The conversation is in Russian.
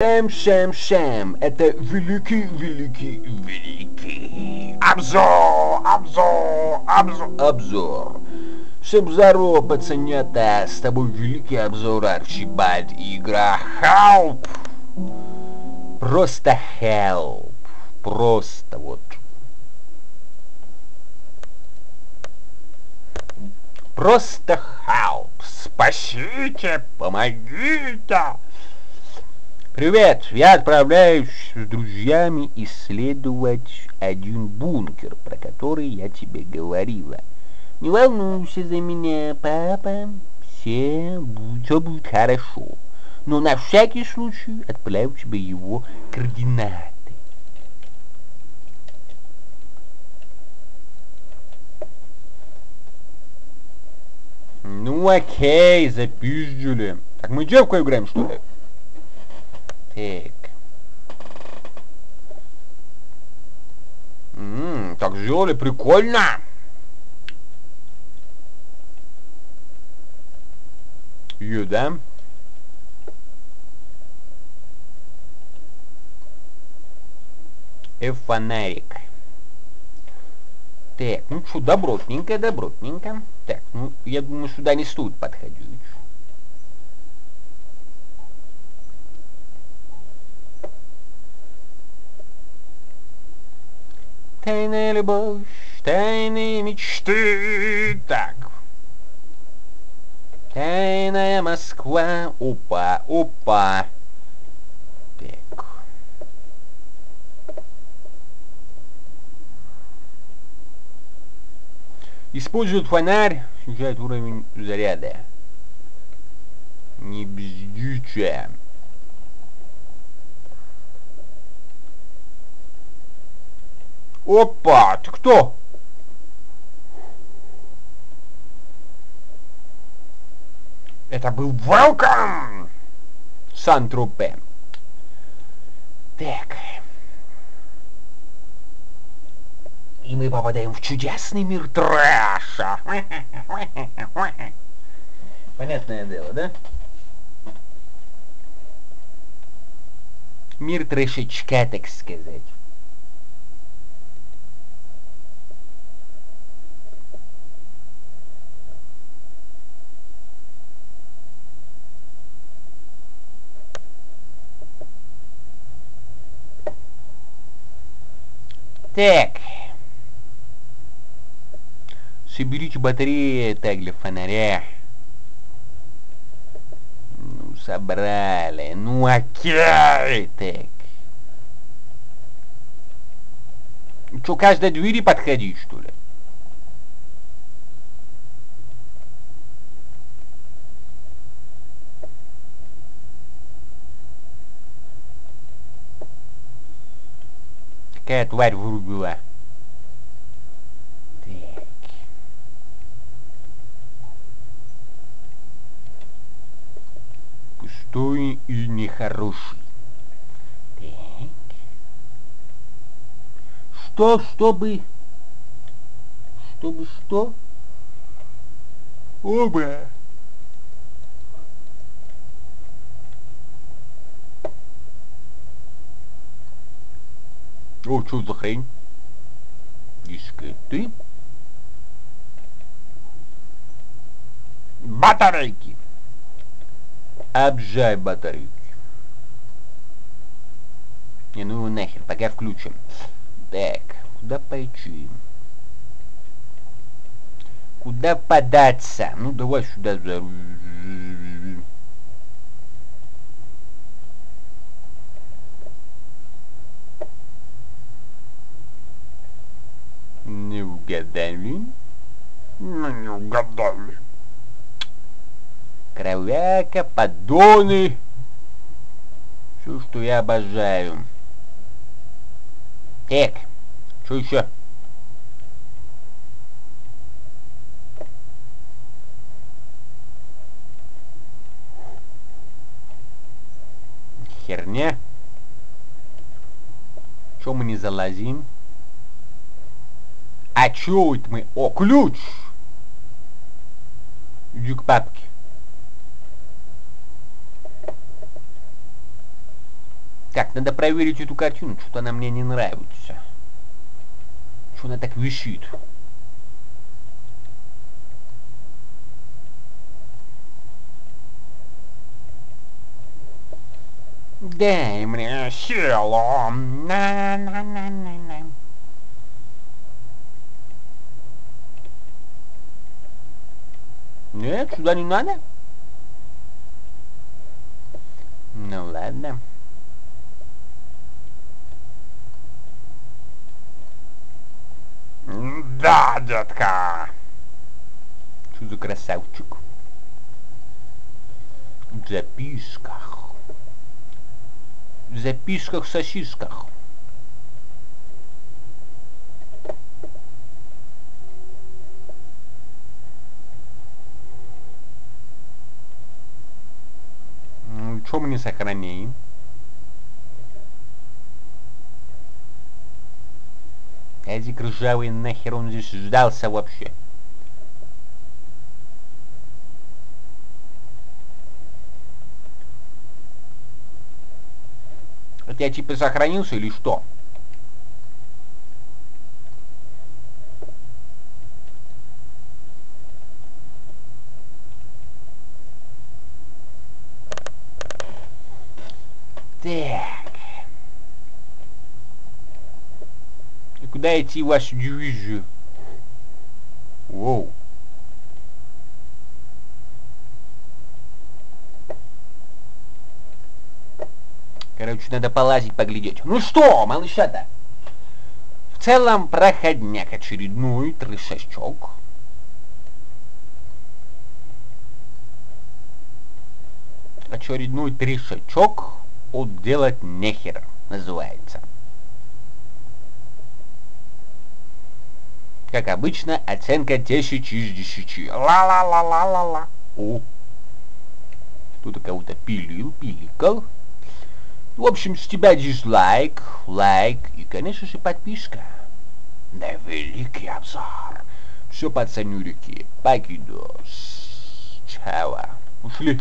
Шем, шем, шем. Это великий, великий, великий. Обзор, обзор, обзор, обзор. Всем здорово, пацанята. С тобой великий обзор Арчибальд. Игра Help. Просто Help. Просто вот. Просто Help. Спасите, помогите. Привет! Я отправляюсь с друзьями исследовать один бункер, про который я тебе говорила. Не волнуйся за меня, папа. Все, все будет хорошо. Но на всякий случай отправляю тебе его координаты. Ну окей, запиздили. Так мы девку играем, что ли? Так. Ммм, так сделали, прикольно. Да? И фонарик. Так, ну что, добротненько, добротненько. Так, ну, я думаю, сюда не стоит подходить. Тайная любовь, тайные мечты. Так. Тайная Москва. Опа, опа. Так. Используют фонарь, снижает уровень заряда. Не бздючая. Опа, ты кто? Это был Welcome! Сан-Тропе. Так. И мы попадаем в чудесный мир трэша. Понятное дело, да? Мир трэшечка, так сказать. Так. Соберите батареи так для фонаря. Ну, собрали. Ну, окей. Так. Что, каждой двери подходить, что ли? Какая тварь вырубила? Так. Пустой и нехороший. Так. Что, чтобы... Чтобы что? Оба. О, что за хрень? Дискеты. Батарейки. Обжай батарейки. Не, ну нахер, пока включим. Так, куда пойти? Куда податься? Ну, давай сюда. Не угадали? Ну, не угадали. Кровяка, поддоны. Все, что я обожаю. Так, что еще? Херня. Что мы не залазим? А это мы? О, ключ! Иди к папке. Так, надо проверить эту картину, что-то она мне не нравится. Что она так висит? Дай мне силу. На-на-на-на-на. Нет, сюда не надо. Ну ладно. Да, детка. Что за красавчик? В записках. В записках-сосисках. Ну, что мы не сохраним? Эдик ржавый нахер он здесь ждался вообще? Это я типа сохранился или что? Так. И куда идти вашу дивизию? Воу. Короче, надо полазить, поглядеть. Ну что, малыша-то? В целом, проходняк очередной, трешачок. Очередной трешачок, вот делать нехер называется. Как обычно, оценка 10 из 10. Ла-ла-ла-ла-ла-ла. О, кто-то кого-то пилил, пиликал. В общем, с тебя дизлайк, лайк и, конечно же, подписка. На великий обзор. Все, пацанюрики, покидос. Чао. Ушли.